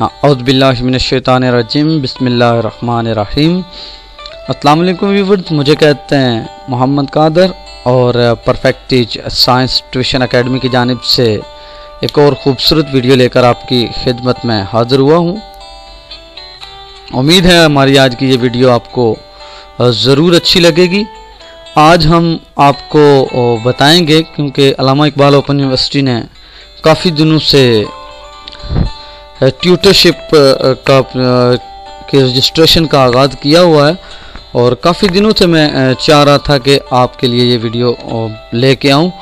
अउज़बिल्लिमिनशैतानरजीम बसमीम अस्सलाम व्यूवर्स, मुझे कहते हैं मोहम्मद कादर और perfect teach science tuition academy की जानब से एक और ख़ूबसूरत वीडियो लेकर आपकी खिदमत में हाज़िर हुआ हूँ। उम्मीद है हमारी आज की ये वीडियो आपको ज़रूर अच्छी लगेगी। आज हम आपको बताएँगे, क्योंकि अलामा इकबाल ओपन यूनिवर्सिटी ने काफ़ी दिनों से ट्यूटरशिप का के रजिस्ट्रेशन का आगाज़ किया हुआ है और काफ़ी दिनों से मैं चाह रहा था कि आपके लिए ये वीडियो लेके आऊँ,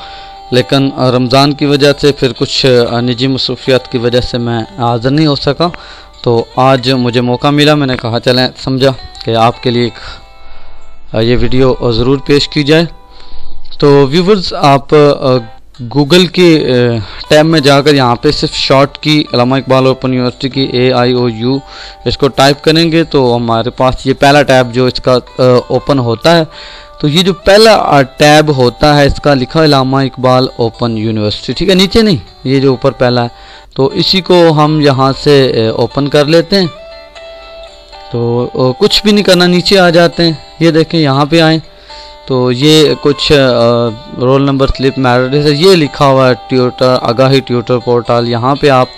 लेकिन रमज़ान की वजह से, फिर कुछ निजी मसरूफियात की वजह से मैं हाज़िर नहीं हो सका। तो आज मुझे मौका मिला, मैंने कहा, चलें, समझा कि आपके लिए एक ये वीडियो ज़रूर पेश की जाए। तो व्यूवर्स आप गूगल के टैब में जाकर यहाँ पे सिर्फ़ शॉर्ट की अलामा इकबाल ओपन यूनिवर्सिटी की ए आई ओ यू इसको टाइप करेंगे तो हमारे पास ये पहला टैब जो इसका ओपन होता है। तो ये जो पहला टैब होता है इसका लिखा अलामा इकबाल ओपन यूनिवर्सिटी। ठीक है, नीचे नहीं, ये जो ऊपर पहला है। तो इसी को हम यहाँ से ओपन कर लेते हैं। तो कुछ भी नहीं करना, नीचे आ जाते हैं। ये देखें, यहाँ पे आए। तो ये कुछ रोल नंबर स्लिप मैरिज है ये लिखा हुआ है ट्यूटर आगाही ट्यूटर पोर्टल यहाँ पे आप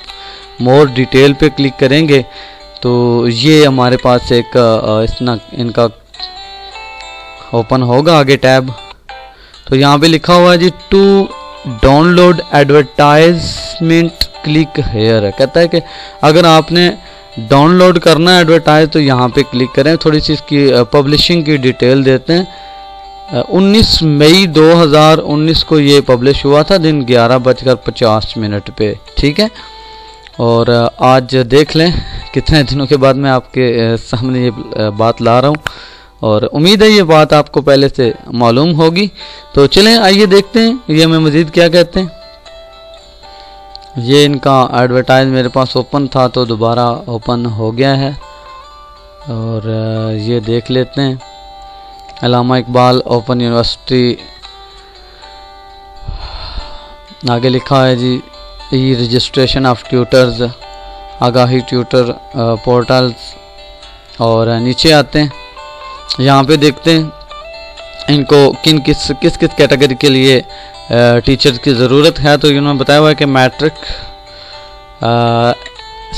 मोर डिटेल पे क्लिक करेंगे तो ये हमारे पास एक इतना, इनका ओपन होगा आगे टैब तो यहाँ पे लिखा हुआ है जी to download advertisement click here कहता है कि अगर आपने डाउनलोड करना है एडवर्टाइज तो यहाँ पे क्लिक करें। थोड़ी सी इसकी पब्लिशिंग की डिटेल देते हैं। 19 मई 2019 को ये पब्लिश हुआ था, दिन ग्यारह बजकर पचास मिनट पे, ठीक है? और आज देख लें, कितने दिनों के बाद मैं आपके सामने ये बात ला रहा हूँ। और उम्मीद है ये बात आपको पहले से मालूम होगी। तो चलें, आइए देखते हैं, ये हमें मज़ीद क्या कहते हैं। ये इनका एडवर्टाइज मेरे पास ओपन था तो दोबारा ओपन हो गया है। और ये देख लेते हैं। Allama Iqbal, Open University. आगे लिखा है जी, e registration of tutors, Aagahi tutor portals, और नीचे आते हैं। यहाँ पे देखते हैं, इनको किन किस किस किस कैटेगरी के लिए टीचर की ज़रूरत है। तो इन्होंने बताया हुआ है कि matric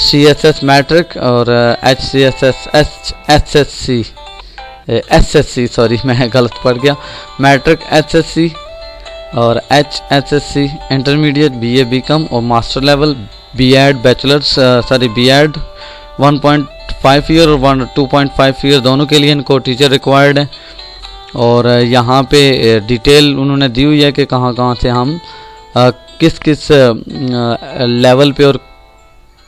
C S S matric और H C S S H S S C S S C sorry मैं गलत पढ़ गया। मैट्रिक एच एस सी और H S S C intermediate B A B Com और master level B Ed bachelors sorry B Ed one point five year और one two point five year दोनों के लिए इनको टीचर रिक्वायर्ड है। और यहाँ पे डिटेल उन्होंने दी हुई है कि कहाँ कहाँ से हम आ, किस किस लेवल पे और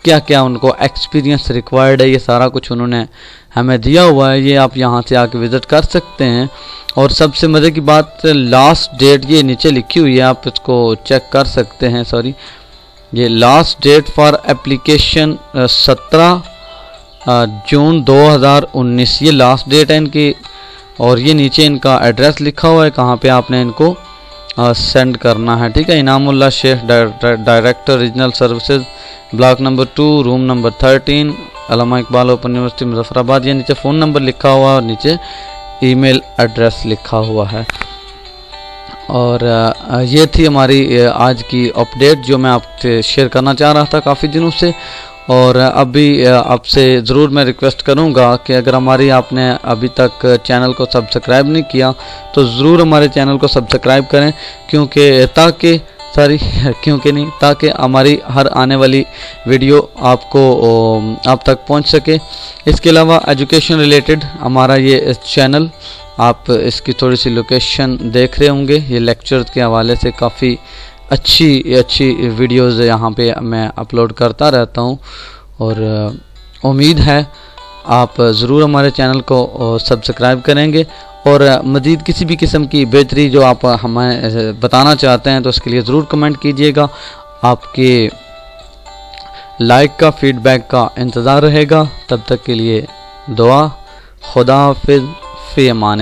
क्या क्या उनको एक्सपीरियंस रिक्वायर्ड है ये सारा कुछ उन्होंने हमें दिया हुआ है, ये आप यहाँ से आके विज़िट कर सकते हैं। और सबसे मज़े की बात लास्ट डेट ये नीचे लिखी हुई है, आप इसको चेक कर सकते हैं सॉरी ये लास्ट डेट फॉर एप्लीकेशन सत्रह जून 2019 ये लास्ट डेट है इनकी। और ये नीचे इनका एड्रेस लिखा हुआ है, कहाँ पे आपने इनको सेंड करना है, ठीक है? Inamullah Sheikh, director regional services block number two room number thirteen Allama Iqbal open university Muzaffarabad ये नीचे फ़ोन नंबर लिखा हुआ है और नीचे ईमेल एड्रेस लिखा हुआ है। और ये थी हमारी आज की अपडेट जो मैं आपसे शेयर करना चाह रहा था काफ़ी दिनों से। और अभी आपसे ज़रूर मैं रिक्वेस्ट करूँगा कि अगर हमारी आपने अभी तक चैनल को सब्सक्राइब नहीं किया तो ज़रूर हमारे चैनल को सब्सक्राइब करें, क्योंकि, ताकि सॉरी, क्योंकि नहीं, ताकि हमारी हर आने वाली वीडियो आपको आप तक पहुँच सके। इसके अलावा एजुकेशन रिलेटेड हमारा ये चैनल, आप इसकी थोड़ी सी लोकेशन देख रहे होंगे। ये लेक्चर के हवाले से काफ़ी अच्छी अच्छी वीडियोज़ यहाँ पे मैं अपलोड करता रहता हूँ। और उम्मीद है आप ज़रूर हमारे चैनल को सब्सक्राइब करेंगे। और मज़ीद किसी भी किस्म की बेहतरी जो आप हमें बताना चाहते हैं तो उसके लिए ज़रूर कमेंट कीजिएगा। आपके लाइक का, फीडबैक का इंतज़ार रहेगा। तब तक के लिए दुआ। खुदा हाफिज़, फ़ी अमान